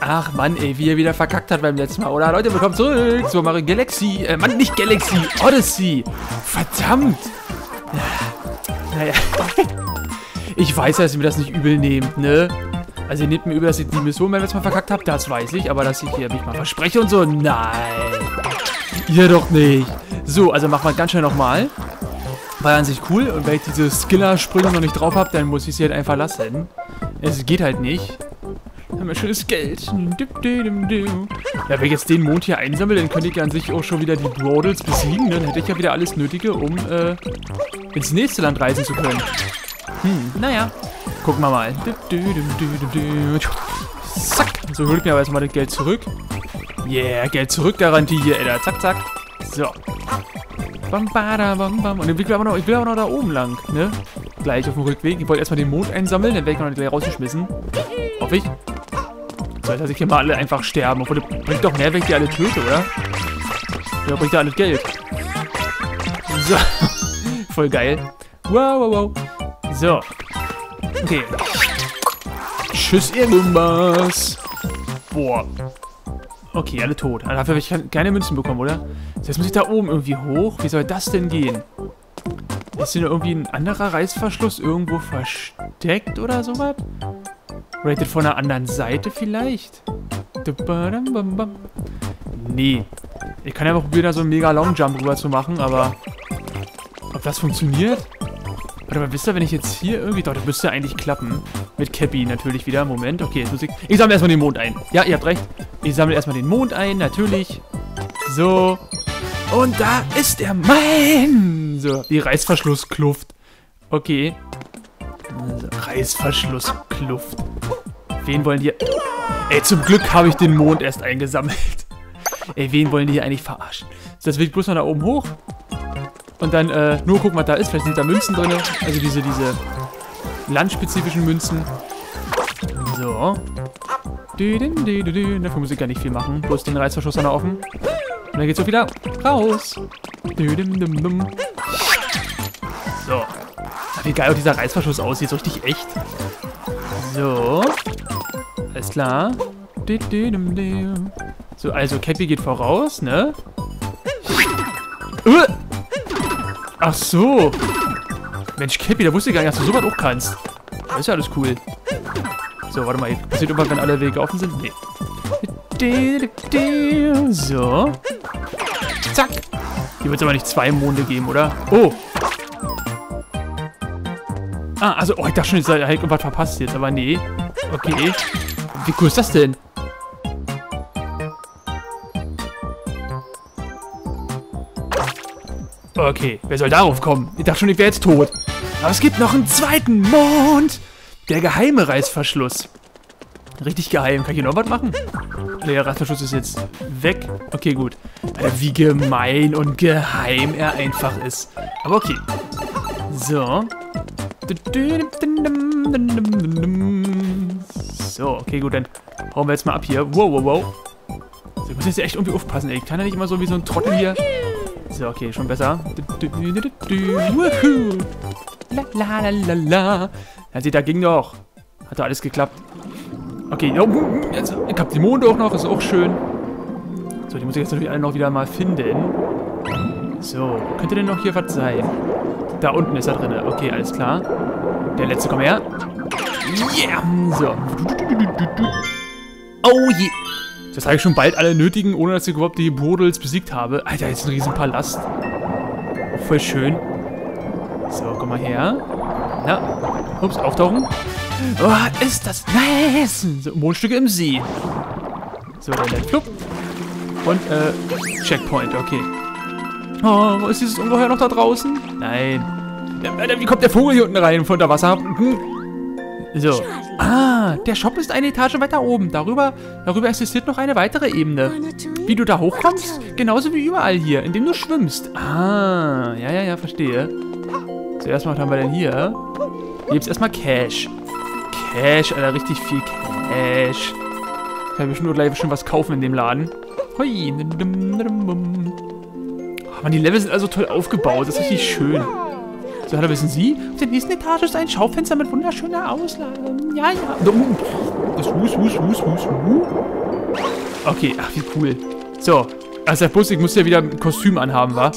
Ach Mann, ey, wie er wieder verkackt hat beim letzten Mal. Oder Leute, willkommen zurück. So, Mario Galaxy. Äh, Mann, nicht Galaxy. Odyssey. Verdammt. Naja. Ich weiß, dass ihr mir das nicht übel nehmt, ne? Also ihr nehmt mir übel, dass ich die Mission beim letzten Mal verkackt habe. Das weiß ich. Aber dass ich hier mich mal verspreche und so. Nein. Ihr doch nicht. So, also machen wir ganz schnell nochmal. War an sich cool. Und wenn ich diese Skiller-Sprünge noch nicht drauf habe, dann muss ich sie halt einfach lassen. Es geht halt nicht. Haben wir schönes Geld. Ja, wenn ich jetzt den Mond hier einsammle, dann könnte ich ja an sich auch schon wieder die Brodels besiegen. Dann hätte ich ja wieder alles Nötige, um äh, ins nächste Land reisen zu können. Hm, naja. Gucken wir mal. Zack. So, hol ich mir aber erstmal das Geld zurück. Yeah, Geld zurück Garantie hier, Alter. Zack, zack. So. Bam, bada, bam, bam. Und ich will aber noch, ich will aber noch da oben lang, ne? Gleich auf dem Rückweg. Ich wollte erstmal den Mond einsammeln, dann werde ich noch gleich rausgeschmissen. Hoffe ich. Jetzt lasse ich hier mal alle einfach sterben. Obwohl, bringt doch mehr, wenn ich die alle töte, oder? Ja, bringt ja alles Geld. So. Voll geil. Wow, wow, wow. So. Okay. Tschüss, ihr Gumbas. Boah. Okay, alle tot. Also dafür habe ich keine Münzen bekommen, oder? Jetzt muss ich da oben irgendwie hoch. Wie soll das denn gehen? Ist denn irgendwie ein anderer Reißverschluss irgendwo versteckt oder sowas? Rated von einer anderen Seite vielleicht? Nee. Ich kann ja mal probieren, da so einen mega Long Jump rüber zu machen, aber ob das funktioniert? Warte mal, wisst ihr, wenn ich jetzt hier irgendwie... Doch, das müsste eigentlich klappen. Mit Cappy natürlich wieder. Moment, okay, jetzt muss ich... Ich sammle erstmal den Mond ein. Ja, ihr habt recht. Ich sammle erstmal den Mond ein, natürlich. So. Und da ist er mein. So, die Reißverschlusskluft. Okay. Reißverschlusskluft. Wen wollen die... Ey, zum Glück habe ich den Mond erst eingesammelt. Ey, wen wollen die hier eigentlich verarschen? Das will bloß noch da oben hoch. Und dann äh, nur gucken, was da ist. Vielleicht sind da Münzen drin. Also diese, diese landspezifischen Münzen. So. Dafür muss ich gar nicht viel machen. Bloß den Reißverschluss noch offen. Und dann geht's auch wieder raus. So. Wie geil auch dieser Reißverschluss aussieht. So richtig echt. So. Alles klar. So, also Cappy geht voraus, ne? Uh! Ach so. Mensch, Cappy, da wusste ich gar nicht, dass du sowas auch kannst. Das ist ja alles cool. So, warte mal. Passiert irgendwann, wenn alle Wege offen sind? Nee. So. Zack. Hier wird es aber nicht zwei Monde geben, oder? Oh. Ah, also, oh, ich dachte schon, ich hätte irgendwas verpasst jetzt, aber nee. Okay. Wie cool ist das denn? Okay, wer soll darauf kommen? Ich dachte schon, ich wäre jetzt tot. Aber es gibt noch einen zweiten Mond. Der geheime Reißverschluss. Richtig geheim. Kann ich hier noch was machen? Der Reißverschluss ist jetzt weg. Okay, gut. Alter, wie gemein und geheim er einfach ist. Aber okay. So. So, okay, gut, dann hauen wir jetzt mal ab hier. Wow, wow, wow. So, ich muss jetzt echt irgendwie aufpassen, ey. Ich kann ja nicht immer so wie so ein Trottel hier so, okay, schon besser. La la la la la. Ja, seht, da ging doch. Hat doch alles geklappt. Okay, oh, jetzt, ich hab die Monde auch noch, ist auch schön. So, die muss ich jetzt natürlich alle noch wieder mal finden. So, könnte denn noch hier was sein? Da unten ist er drin. Okay, alles klar. Der letzte, komm her. Yeah! So. Oh je. Das habe ich schon bald alle nötigen, ohne dass ich überhaupt die Brodels besiegt habe. Alter, jetzt ein riesen Palast. Voll schön. So, komm mal her. Na, ups, auftauchen. Oh, ist das nice. So, Mondstücke im See. So, dann der Flup. Und, äh, Checkpoint, okay. Oh, ist dieses Ungeheuer noch da draußen? Nein. Alter, wie kommt der Vogel hier unten rein von der Wasser? Hm. So. Ah, der Shop ist eine Etage weiter oben. Darüber, darüber existiert noch eine weitere Ebene. Wie du da hochkommst? Genauso wie überall hier, indem du schwimmst. Ah, ja, ja, ja, verstehe. Zuerst mal, was haben wir denn hier? Hier gibt es erstmal Cash. Cash, Alter, richtig viel Cash. Kann ich bestimmt gleich schon was kaufen in dem Laden. Hui. Man, die Level sind also toll aufgebaut. Das ist richtig schön. So, hallo, wissen Sie? Auf der nächsten Etage ist ein Schaufenster mit wunderschöner Auslage. Ja, ja. Das Hus, Hus, Hus, Hus. Okay, ach, wie cool. So, also der Bus, ich muss ja wieder ein Kostüm anhaben, wa?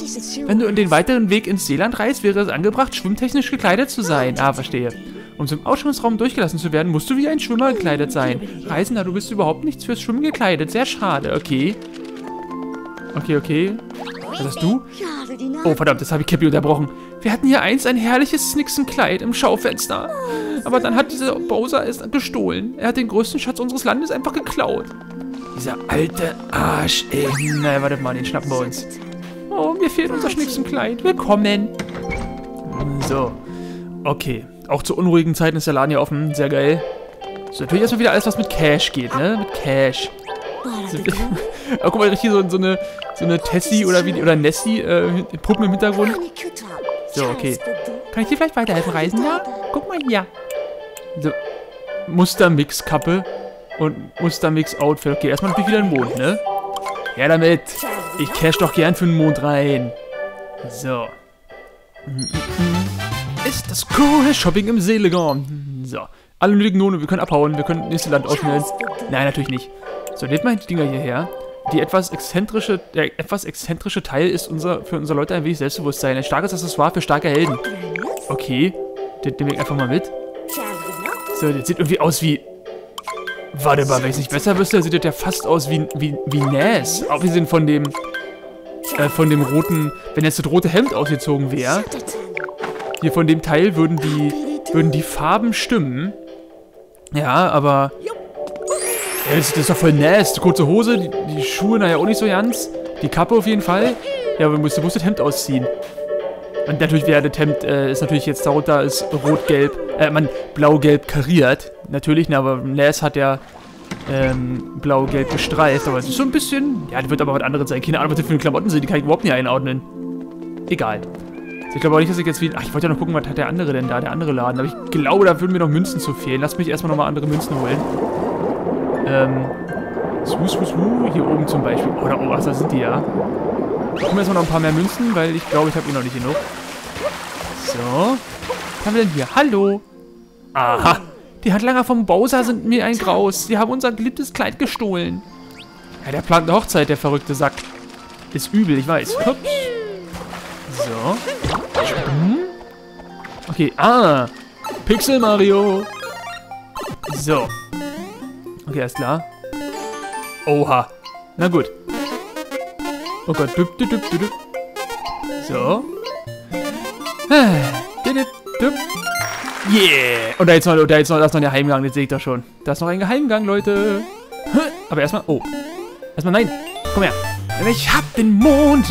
Wenn du in den weiteren Weg ins Seeland reist, wäre es angebracht, schwimmtechnisch gekleidet zu sein. Ah, verstehe. Um zum Ausstellungsraum durchgelassen zu werden, musst du wie ein Schwimmer gekleidet sein. Reisender, du bist überhaupt nichts fürs Schwimmen gekleidet. Sehr schade, okay. Okay, okay. Was hast du? Oh, verdammt, das habe ich Cappy unterbrochen. Wir hatten hier einst ein herrliches Snixenkleid im Schaufenster. Aber dann hat dieser Bowser es gestohlen. Er hat den größten Schatz unseres Landes einfach geklaut. Dieser alte Arsch, ey. Na, warte mal, den schnappen wir uns. Oh, mir fehlt unser Schnicksenkleid. Willkommen. So. Okay. Auch zu unruhigen Zeiten ist der Laden hier offen. Sehr geil. So, natürlich erstmal wieder alles, was mit Cash geht, ne? Mit Cash. So, oh, guck mal, richtig so, so eine, so eine Tessie oder, wie, oder Nessie, äh, Puppen im Hintergrund. So, okay. Kann ich dir vielleicht weiterhelfen, Reisender? Guck mal hier. So. Mustermix-Kappe und Mustermix-Outfit. Okay, erstmal natürlich wieder ein Mond, ne? Ja, damit. Ich cash doch gern für den Mond rein. So. Ist das cool? Shopping im Seelegon. So. Alle nötigen Lohne, wir können abhauen, wir können nächste Land ausschnellen. Nein, natürlich nicht. So, lädt mal die Dinger hierher. Die etwas exzentrische, der etwas exzentrische Teil ist unser, für unsere Leute ein wenig Selbstbewusstsein. Ein starkes Accessoire für starke Helden. Okay. Den nehme ich einfach mal mit. So, das sieht irgendwie aus wie Warte mal, wenn ich es nicht besser wüsste, sieht das ja fast aus wie, wie, wie Nas. Abgesehen von dem, äh, von dem roten, wenn jetzt das rote Hemd ausgezogen wäre. Hier von dem Teil würden die, würden die Farben stimmen. Ja, aber... Ja, das, das ist doch voll Nas. Die kurze Hose, die, die, Schuhe, naja, auch nicht so ganz. Die Kappe auf jeden Fall. Ja, aber du musst, du musst das Hemd ausziehen. Und natürlich wäre das Hemd, äh, ist natürlich jetzt darunter, ist rot-gelb, äh, man, blau-gelb kariert. Natürlich, ne, aber Nas hat ja ähm, blau-gelb gestreift, aber es ist so ein bisschen, ja, das wird aber was anderes sein. Keine Ahnung, was das für Klamotten sind, die kann ich überhaupt nicht einordnen. Egal. Ich glaube auch nicht, dass ich jetzt wieder, ach, ich wollte ja noch gucken, was hat der andere denn da, der andere Laden. Aber ich glaube, da würden mir noch Münzen zu fehlen. Lass mich erstmal nochmal andere Münzen holen. Ähm, Swoo, Swoo, Swoo, hier oben zum Beispiel. Oh, da oben, was, da sind die ja. Ich hole erstmal noch ein paar mehr Münzen, weil ich glaube, ich habe eh noch nicht genug. So. Was haben wir denn hier? Hallo. Aha. Die Handlanger vom Bowser sind mir ein Graus. Sie haben unser geliebtes Kleid gestohlen. Ja, der plant eine Hochzeit, der verrückte Sack. Ist übel, ich weiß. Hups. So. Hm? Okay, ah. Pixel Mario. So. Okay, alles klar. Oha. Na gut. Oh Gott. Düpp, düpp, düpp, düpp. So. Yeah. Und da jetzt noch, da jetzt noch, da ist noch der Heimgang, das sehe ich doch schon. Da ist noch ein Geheimgang, Leute. Aber erstmal, oh. Erstmal nein. Komm her. Ich hab den Mond.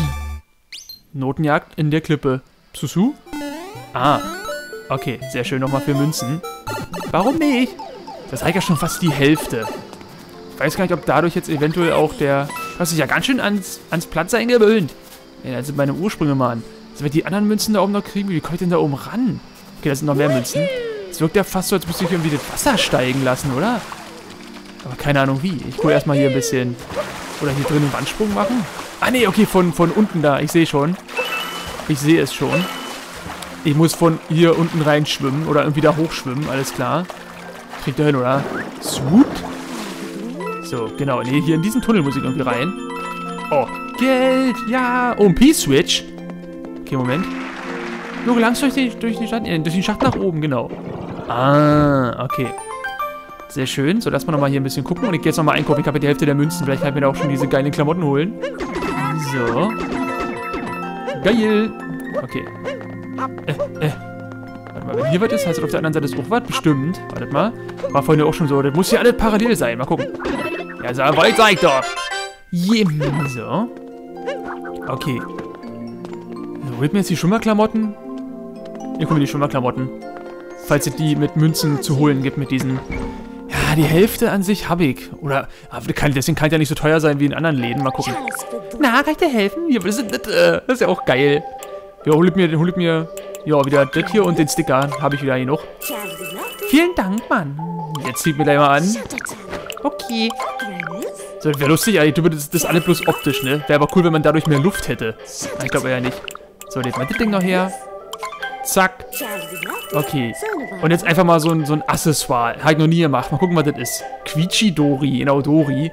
Notenjagd in der Klippe. Susu? Ah. Okay, sehr schön nochmal für Münzen. Warum nicht? Das reicht ja schon fast die Hälfte. Ich weiß gar nicht, ob dadurch jetzt eventuell auch der... Hast dich ja ganz schön ans, ans Platz sein gewöhnt. Ja, sind meine Ursprünge mal an. Also, wenn die anderen Münzen da oben noch kriegen, wie komme ich denn da oben ran? Okay, das sind noch mehr Münzen. Es wirkt ja fast so, als müsste ich irgendwie das Wasser steigen lassen, oder? Aber keine Ahnung wie. Ich hole erstmal hier ein bisschen... Oder hier drin einen Wandsprung machen. Ah, nee, okay, von, von unten da. Ich sehe schon. Ich sehe es schon. Ich muss von hier unten reinschwimmen oder irgendwie da hochschwimmen, alles klar. Kriegt er hin, oder? Swoop. So, genau. Nee, hier in diesen Tunnel muss ich irgendwie rein. Oh, Geld, ja. Oh, ein P-Switch. Okay, Moment. Du gelangst durch, die, durch, die Stadt, äh, durch den Schacht nach oben, genau. Ah, okay. Sehr schön. So, lass mal nochmal hier ein bisschen gucken. Und ich gehe jetzt nochmal einkaufen. Ich habe die Hälfte der Münzen. Vielleicht kann ich mir da auch schon diese geilen Klamotten holen. So. Geil. Okay. Äh, äh. Warte mal, wenn hier was ist, heißt das auf der anderen Seite ist auch was? Bestimmt. Wartet mal. War vorhin auch schon so. Das muss hier alles parallel sein. Mal gucken. Ja, so weit sag ich doch. Yeah. So. Okay. So, holt mir jetzt die Schwimmerklamotten. Hier kommen die Schwimmerklamotten. Falls es die mit Münzen zu holen gibt mit diesen... Ja, die Hälfte an sich habe ich. Oder, deswegen kann es ja nicht so teuer sein wie in anderen Läden. Mal gucken. Na, kann ich dir helfen? Ja, das, ist, das ist ja auch geil. Ja, holt mir, holt mir, ja, wieder das hier und den Sticker habe ich wieder hier noch. Vielen Dank, Mann. Jetzt zieht mir gleich mal an. Okay. So, wäre lustig, ja, das, das ist alles bloß optisch, ne? Wäre aber cool, wenn man dadurch mehr Luft hätte. Ich glaube ja nicht. So, lädt mal das Ding noch her. Zack. Okay. Und jetzt einfach mal so ein, so ein Accessoire. Habe ich noch nie gemacht. Mal gucken, was das ist. Quietschi-Dori. Genau, Dori.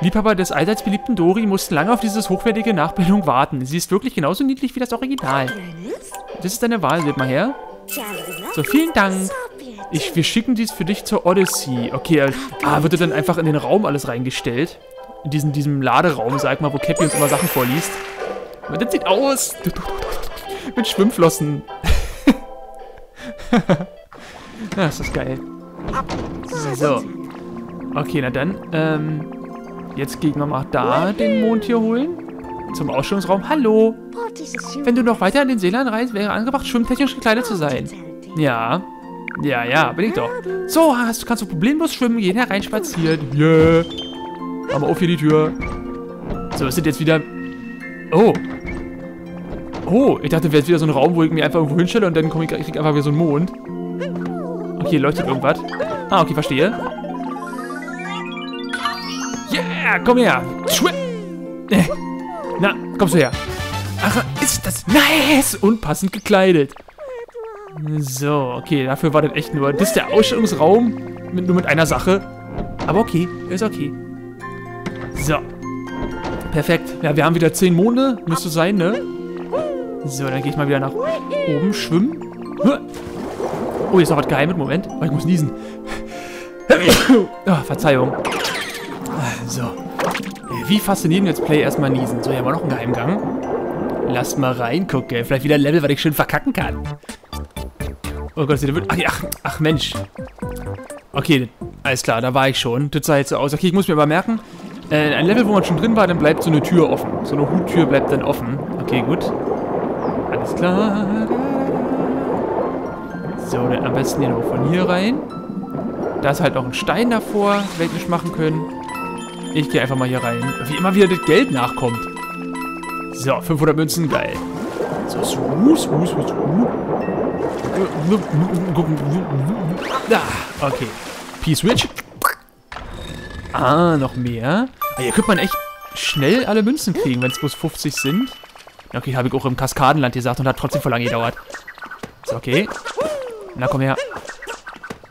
Liebhaber des allseits beliebten Dori mussten lange auf dieses hochwertige Nachbildung warten. Sie ist wirklich genauso niedlich wie das Original. Das ist deine Wahl, seht mal her. So, vielen Dank. Ich, wir schicken dies für dich zur Odyssey. Okay, äh, ah, wird dann einfach in den Raum alles reingestellt. In diesen, diesem Laderaum, sag mal, wo Cappy uns immer Sachen vorliest. Und das sieht aus. Mit Schwimmflossen. ja, ist das geil. So. Okay, na dann. Ähm, jetzt gehen wir mal da den Mond hier holen. Zum Ausstellungsraum. Hallo. Wenn du noch weiter in den Seeland reist, wäre angebracht, schwimmtechnisch gekleidet zu sein. Ja. Ja, ja, bin ich doch. So, hast, kannst du problemlos schwimmen, gehen hereinspazieren. Yeah. Mal auf hier die Tür. So, es sind jetzt wieder... Oh. Oh, ich dachte, wäre jetzt wieder so ein Raum, wo ich mich einfach irgendwo hinstelle und dann komme ich, ich krieg einfach wieder so einen Mond. Okay, leuchtet irgendwas. Ah, okay, verstehe. Yeah, komm her. Äh. Na, kommst du her. Ach, ist das nice. Und passend gekleidet. So, okay, dafür war das echt nur... Das ist der Ausstellungsraum, mit, nur mit einer Sache. Aber okay, ist okay. So. Perfekt. Ja, wir haben wieder 10 Monde. Müsste sein, ne? So, dann gehe ich mal wieder nach oben schwimmen. Oh, hier ist noch was Geheimes. Moment. Oh, ich muss niesen. Oh, Verzeihung. Wie faszinierend jetzt Play erstmal niesen. So, hier haben wir noch einen Geheimgang. Lass mal reingucken. Vielleicht wieder ein Level, was ich schön verkacken kann. Oh Gott, der wird... Ach, ach, ach, Mensch. Okay, alles klar, da war ich schon. Das sah jetzt so aus. Okay, ich muss mir aber merken, äh, ein Level, wo man schon drin war, dann bleibt so eine Tür offen. So eine Huttür bleibt dann offen. Okay, gut. Alles klar. So, dann am besten hier noch von hier rein. Da ist halt noch ein Stein davor, welchen ich machen können. Ich gehe einfach mal hier rein. Wie immer wieder das Geld nachkommt. So, 500 Münzen, geil. So, swoo, swoo, swoo, swoo. Ah, okay. P-Switch. Ah, noch mehr. Ah, hier könnte man echt schnell alle Münzen kriegen, wenn es bloß 50 sind. Okay, habe ich auch im Kaskadenland gesagt und hat trotzdem voll lange gedauert. So, okay. Na, komm her.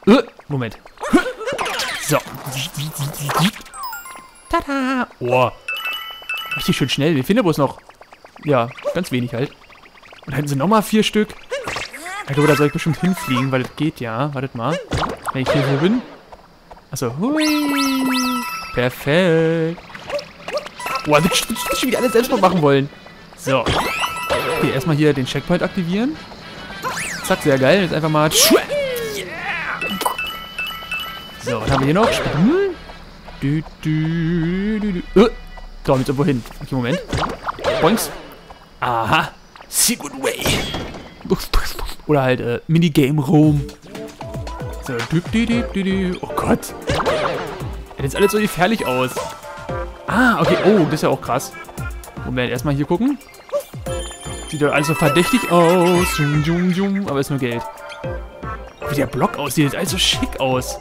Uh, Moment. So. Tada! Oh. Richtig schön schnell. Wir finden bloß noch... Ja, ganz wenig halt. Und dann sind nochmal vier Stück. Ich glaube, da soll ich bestimmt hinfliegen, weil das geht ja. Wartet mal. Wenn ich hier so bin. Achso. Hui. Perfekt. Boah, das ist schon wieder alles selbst noch machen wollen. So. Okay, erstmal hier den Checkpoint aktivieren. Zack, sehr geil. Jetzt einfach mal... So, was haben wir hier noch? Du, du, du, du. Uh, da, mit irgendwo hin. Okay, Moment. Boinks. Aha. Secret Way. Oder halt äh, Minigame Room. So, du, du, du, du, du. Oh Gott. Das sieht alles so gefährlich aus. Ah, okay. Oh, das ist ja auch krass. Moment, erstmal hier gucken. Sieht doch alles so verdächtig aus. Aber ist nur Geld. Wie der Block aussieht, sieht alles so schick aus.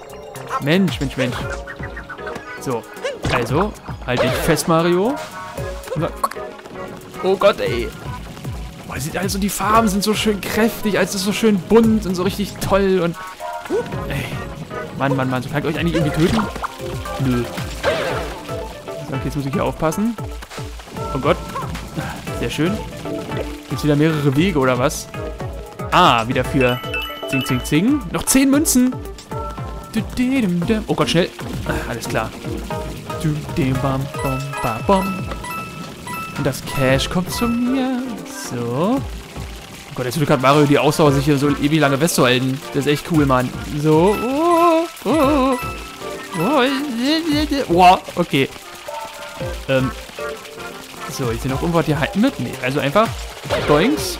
Mensch, Mensch, Mensch. So, also, halt dich fest, Mario. Oh Gott, ey. Boah, sieht also, die Farben sind so schön kräftig, alles ist so schön bunt und so richtig toll und... Ey. Mann, Mann, Mann, so kann ich euch eigentlich irgendwie töten? Nö. Okay, jetzt muss ich hier aufpassen. Oh Gott. Sehr schön. Gibt wieder mehrere Wege, oder was? Ah, wieder für Zing, Zing, Zing. Noch 10 Münzen. Oh Gott, schnell. Alles klar. Und das Cash kommt zu mir. So. Oh Gott, jetzt wird gerade Mario die Ausdauer sich hier so ewig lange festzuhalten. Das ist echt cool, Mann. So. Oh, oh, oh. Oh, okay. Ähm. So, ist hier noch irgendwas hier halten mit? Nee, also einfach Boinks.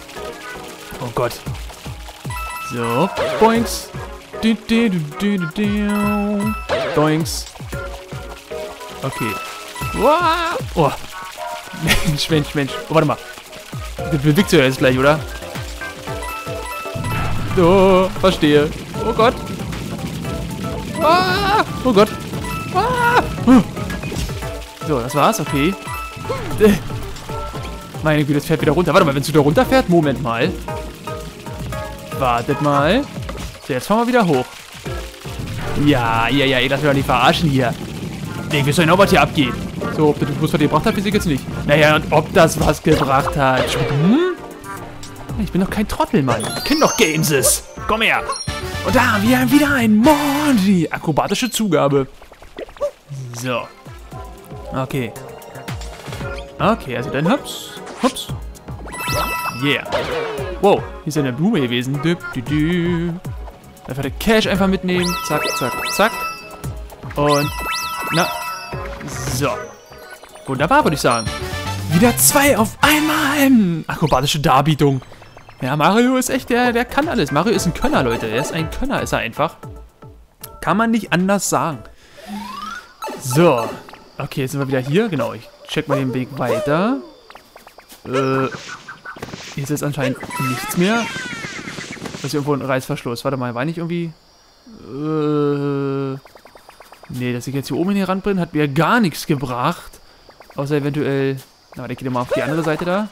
Oh Gott. So, Boinks. Boinks. Okay. Oh. Mensch, Mensch, Mensch. Oh, warte mal. Das bewegt sich ja jetzt gleich, oder? Oh, verstehe. Oh Gott. Ah, oh Gott. Ah. So, das war's, okay. Meine Güte, das fährt wieder runter. Warte mal, wenn es wieder runterfährt? Moment mal. Wartet mal. So, jetzt fahren wir wieder hoch. Ja, ja, ja, ihr lasst mich doch nicht verarschen hier. Nee, wir sollen auch was hier abgeht. So, ob das was gebracht hat, weiß ich jetzt nicht. Naja, und ob das was gebracht hat. Hm? Ich bin doch kein Trottel, Mann. Ich kenne doch Gameses. Komm her. Und da haben wir wieder ein Mordi. Akrobatische Zugabe. So. Okay. Okay, also dann hups. Hups. Yeah. Wow, hier ist ja eine Blume gewesen. Düb, dü, dü. Einfach den Cash einfach mitnehmen. Zack, zack, zack. Und, na. So. Wunderbar, würde ich sagen. Wieder zwei auf einmal. Akrobatische Darbietung. Ja, Mario ist echt, der, der kann alles. Mario ist ein Könner, Leute. Er ist ein Könner, ist er einfach. Kann man nicht anders sagen. So. Okay, jetzt sind wir wieder hier. Genau, ich check mal den Weg weiter. Äh, hier ist jetzt anscheinend nichts mehr. Ist irgendwo ein Reißverschluss. Warte mal, war nicht irgendwie... Äh, nee, dass ich jetzt hier oben die Rand bin, hat mir gar nichts gebracht. Außer eventuell... Na, der geht mal auf die andere Seite da.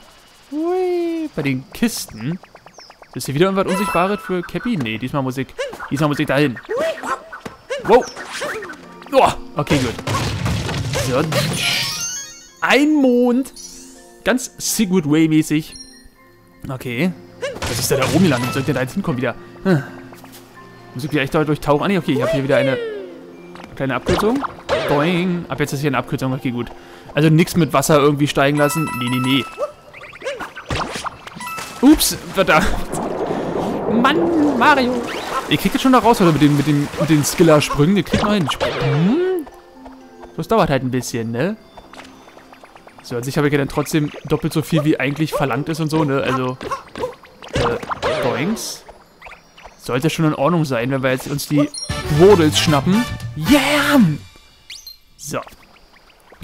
Hui, bei den Kisten. Ist hier wieder irgendwas Unsichtbares für Cappy? Nee, diesmal Musik. Diesmal Musik dahin. Wow. Oh, okay, gut. So. Ein Mond. Ganz Sigurd Way mäßig. Okay. Was ist da da oben gelandet? Soll ich denn da jetzt hinkommen wieder? Hm. Muss ich wieder echt durchtauchen? Ah, nee, okay. Ich habe hier wieder eine kleine Abkürzung. Boing. Ab jetzt ist hier eine Abkürzung. Okay, gut. Also nichts mit Wasser irgendwie steigen lassen. Nee, nee, nee. Ups, verdammt. Mann, Mario. Ihr kriegt jetzt schon da raus, oder? Mit den, mit den, mit den Skiller-Sprüngen. Ihr kriegt noch hin. Hm? Das dauert halt ein bisschen, ne? So, an sich habe ich ja dann trotzdem doppelt so viel, wie eigentlich verlangt ist und so, ne? Also, äh, Boings. Sollte schon in Ordnung sein, wenn wir jetzt uns die Brodels schnappen. Yeah! So.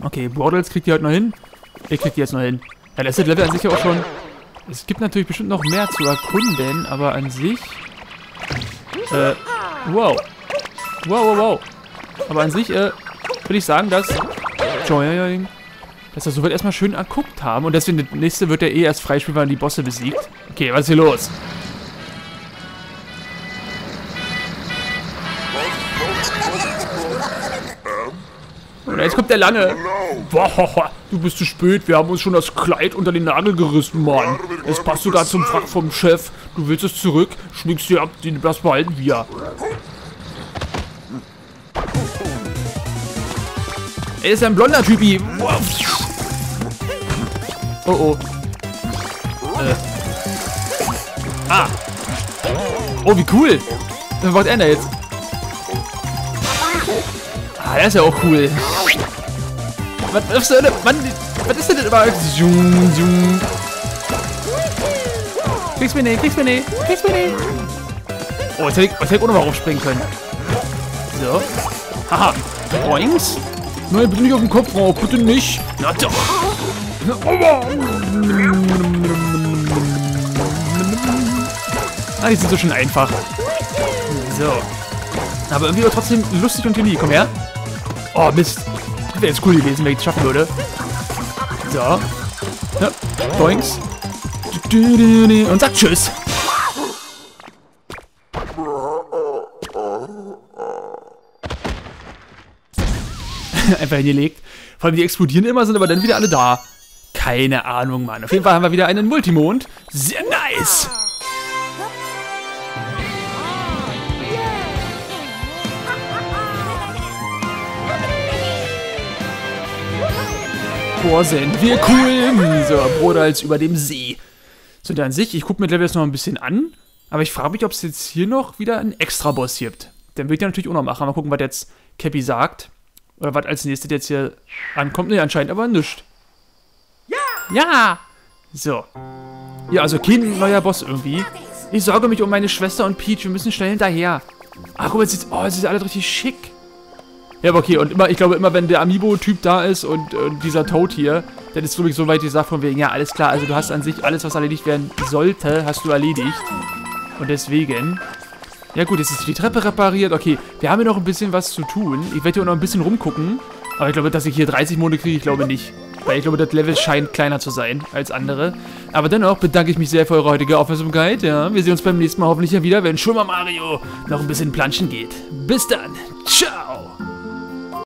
Okay, Brodels kriegt die heute noch hin. Ich krieg die jetzt noch hin. Ja, das ist das Level an sich ja auch schon es gibt natürlich bestimmt noch mehr zu erkunden, aber an sich... Äh, wow. Wow, wow, wow. Aber an sich, äh, würde ich sagen, dass... Joing, dass wir soweit erstmal schön erguckt haben. Und deswegen, der nächste wird ja eh erst freispielen, wenn man die Bosse besiegt. Okay, was ist hier los? Und jetzt kommt der Lange. Boah, du bist zu spät. Wir haben uns schon das Kleid unter den Nagel gerissen, Mann. Es passt sogar zum Frack vom Chef. Du willst es zurück, schmiegst dir ab, das behalten wir. Er ist ein blonder Typi. Oh oh. Äh. Ah. Oh, wie cool. Was macht er denn jetzt? Ah, der ist ja auch cool. Was, was, was, was ist denn immer? Zoom, zoom. Kriegst mir nicht, kriegst mir nicht, kriegst mir nicht. Oh, jetzt hätte ich, jetzt hätte ich auch noch mal raufspringen können. So. Haha. Boings. Nein, bitte nicht auf den Kopf rauf, bitte nicht. Na doch. Ah, die sind so schön einfach. So. Aber irgendwie auch trotzdem lustig und genie. Komm her. Oh, Mist. Wäre jetzt cool gewesen, wenn ich es schaffen würde. So. Ja. Boings. Und sagt Tschüss. Einfach hingelegt. Vor allem die explodieren immer, sind aber dann wieder alle da. Keine Ahnung, Mann. Auf jeden Fall haben wir wieder einen Multimond. Sehr nice. Boah, sind wir cool. So, Bruder als über dem See. So, dann sich, ich gucke mir Level jetzt noch ein bisschen an. Aber ich frage mich, ob es jetzt hier noch wieder einen Extra-Boss gibt. Den will ich natürlich auch noch machen. Mal gucken, was jetzt Cappy sagt. Oder was als nächstes jetzt hier ankommt. Ne, anscheinend aber nichts. Ja! So. Ja, also kein neuer Boss irgendwie. Ich sorge mich um meine Schwester und Peach. Wir müssen schnell hinterher. Ach, guck mal, jetzt ist, oh, jetzt ist alles richtig schick. Ja, aber okay, und immer, ich glaube immer, wenn der Amiibo-Typ da ist und, und dieser Toad hier, dann ist wirklich so weit gesagt von wegen, ja, alles klar, also du hast an sich alles, was erledigt werden sollte, hast du erledigt. Und deswegen... Ja gut, jetzt ist die Treppe repariert. Okay, wir haben hier noch ein bisschen was zu tun. Ich werde hier noch ein bisschen rumgucken. Aber ich glaube, dass ich hier 30 Monde kriege, ich glaube nicht. Weil ich glaube, das Level scheint kleiner zu sein als andere. Aber dennoch bedanke ich mich sehr für eure heutige Aufmerksamkeit. Ja, wir sehen uns beim nächsten Mal hoffentlich ja wieder, wenn Schulmer Mario noch ein bisschen planschen geht. Bis dann. Ciao.